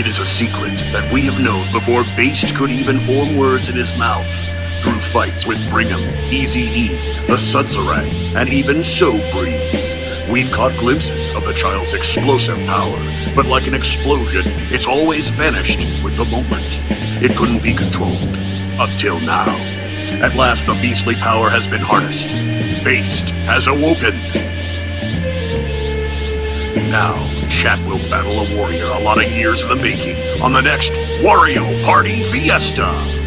It is a secret that we have known before Based could even form words in his mouth. Through fights with Brigham, Easy-E, the Sudzarai, and even So Breeze. We've caught glimpses of the child's explosive power, but like an explosion, it's always vanished with the moment. It couldn't be controlled. Until now. At last, the beastly power has been harnessed. Based has awoken. Now, Chat will battle a warrior a lot of years in the making on the next Wario Party Fiesta.